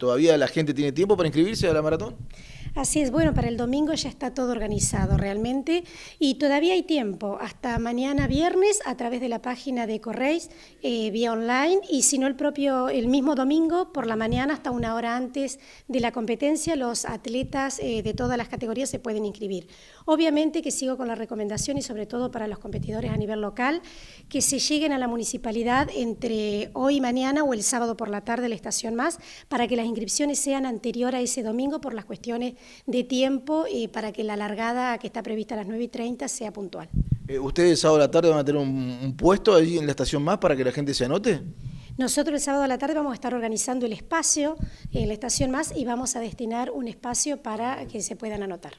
¿Todavía la gente tiene tiempo para inscribirse a la maratón? Así es, bueno, para el domingo ya está todo organizado realmente y todavía hay tiempo, hasta mañana viernes a través de la página de Correis, eh, vía online y si no el propio, el mismo domingo por la mañana hasta una hora antes de la competencia los atletas eh, de todas las categorías se pueden inscribir. Obviamente que sigo con la recomendación y sobre todo para los competidores a nivel local que se lleguen a la municipalidad entre hoy y mañana o el sábado por la tarde la estación más para que las inscripciones sean anterior a ese domingo por las cuestiones de tiempo y para que la largada que está prevista a las 9 y 30 sea puntual. Eh, ¿Ustedes sábado a la tarde van a tener un, puesto allí en la estación más para que la gente se anote? Nosotros el sábado a la tarde vamos a estar organizando el espacio en la estación más y vamos a destinar un espacio para que se puedan anotar.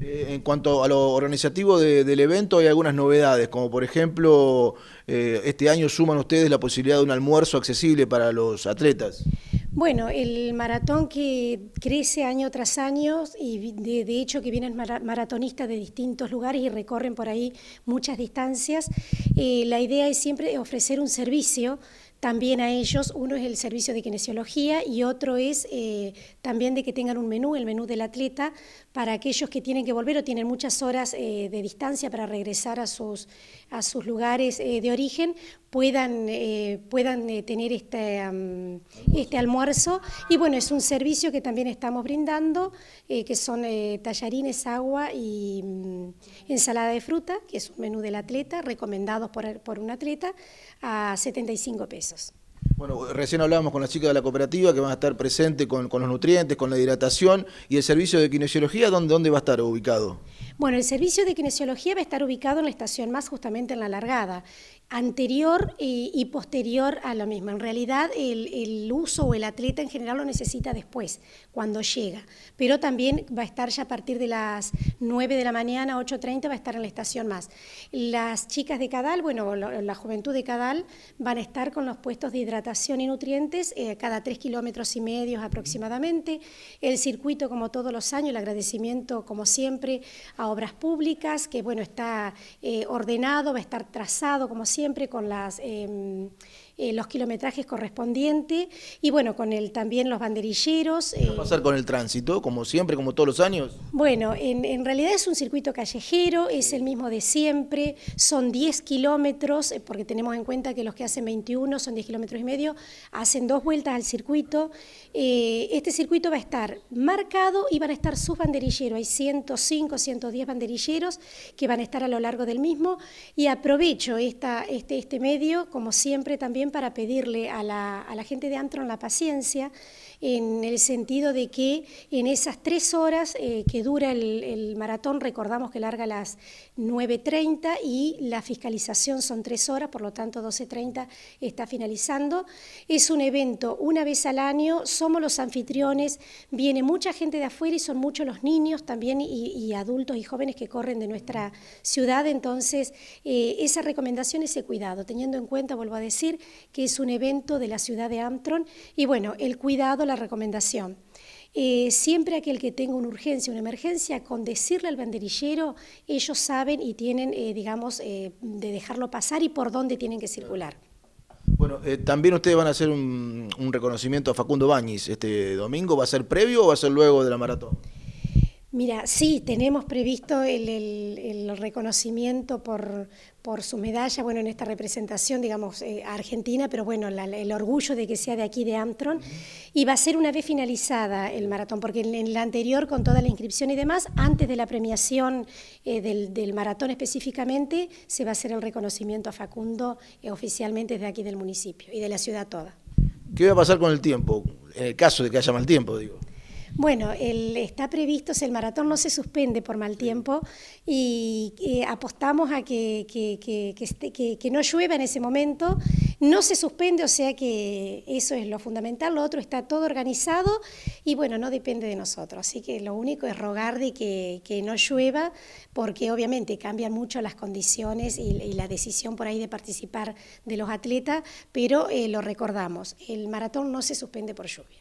Eh, en cuanto a lo organizativo del evento, hay algunas novedades, como por ejemplo, eh, este año suman ustedes la posibilidad de un almuerzo accesible para los atletas. Bueno, el maratón que crece año tras año y de, hecho que vienen maratonistas de distintos lugares y recorren por ahí muchas distancias, eh, la idea es siempre ofrecer un servicio también a ellos. Uno es el servicio de kinesiología y otro es eh, también de que tengan un menú, el menú del atleta, para aquellos que tienen que volver o tienen muchas horas eh, de distancia para regresar a sus, a sus lugares de origen, puedan, puedan tener este, este almuerzo. Y bueno, es un servicio que también estamos brindando, que son tallarines, agua y mm, ensalada de fruta, que es un menú del atleta, recomendados por, por un atleta, a 75 pesos. Bueno, recién hablábamos con las chicas de la cooperativa que van a estar presentes con, los nutrientes, con la hidratación y el servicio de kinesiología, ¿dónde, ¿dónde va a estar ubicado? Bueno, el servicio de kinesiología va a estar ubicado en la estación más justamente en la largada anterior y, posterior a lo mismo. En realidad el, uso o el atleta en general lo necesita después, cuando llega, pero también va a estar ya a partir de las 9 de la mañana, 8.30 va a estar en la estación más. Las chicas de Cadal, bueno, la juventud de Cadal van a estar con los puestos de hidratación y nutrientes eh, cada 3 kilómetros y medio aproximadamente. El circuito como todos los años, el agradecimiento como siempre a obras públicas, que bueno, está eh, ordenado, va a estar trazado como siempre con las em, eh, los kilometrajes correspondientes y bueno, con el, también los banderilleros. ¿Qué va a pasar eh, con el tránsito, como siempre, como todos los años? Bueno, en, realidad es un circuito callejero, es el mismo de siempre, son 10 kilómetros, eh, porque tenemos en cuenta que los que hacen 21 son 10 kilómetros y medio, hacen dos vueltas al circuito. este circuito va a estar marcado y van a estar sus banderilleros, hay 105, 110 banderilleros que van a estar a lo largo del mismo y aprovecho esta, este, este medio, como siempre también para pedirle a la, a la gente de Antron la paciencia en el sentido de que en esas tres horas eh, que dura el, maratón, recordamos que larga a las 9.30 y la fiscalización son tres horas, por lo tanto 12.30 está finalizando. Es un evento una vez al año, somos los anfitriones, viene mucha gente de afuera y son muchos los niños también y, adultos y jóvenes que corren de nuestra ciudad, entonces eh, esa recomendación, ese cuidado, teniendo en cuenta, vuelvo a decir, que es un evento de la ciudad de Amtron y bueno, el cuidado, la recomendación. Eh, siempre aquel que tenga una urgencia, una emergencia, con decirle al banderillero, ellos saben y tienen, eh, digamos, eh, de dejarlo pasar y por dónde tienen que circular. Bueno, también ustedes van a hacer un, reconocimiento a Facundo Bañis este domingo. ¿Va a ser previo o va a ser luego de la maratón? Mira, sí, tenemos previsto el, reconocimiento por, por, su medalla, bueno, en esta representación, digamos, eh, argentina, pero bueno, el orgullo de que sea de aquí, de Amtron, y va a ser una vez finalizada el maratón, porque en, la anterior, con toda la inscripción y demás, antes de la premiación eh, del, maratón específicamente, se va a hacer el reconocimiento a Facundo eh, oficialmente desde aquí del municipio y de la ciudad toda. ¿Qué va a pasar con el tiempo? En el caso de que haya mal tiempo, digo. Bueno, el, está previsto, el maratón no se suspende por mal tiempo y eh, apostamos a que, que, que, no llueva en ese momento. No se suspende, o sea que eso es lo fundamental. Lo otro está todo organizado y bueno, no depende de nosotros. Así que lo único es rogar de que, no llueva porque obviamente cambian mucho las condiciones y, la decisión por ahí de participar de los atletas, pero eh, lo recordamos, el maratón no se suspende por lluvia.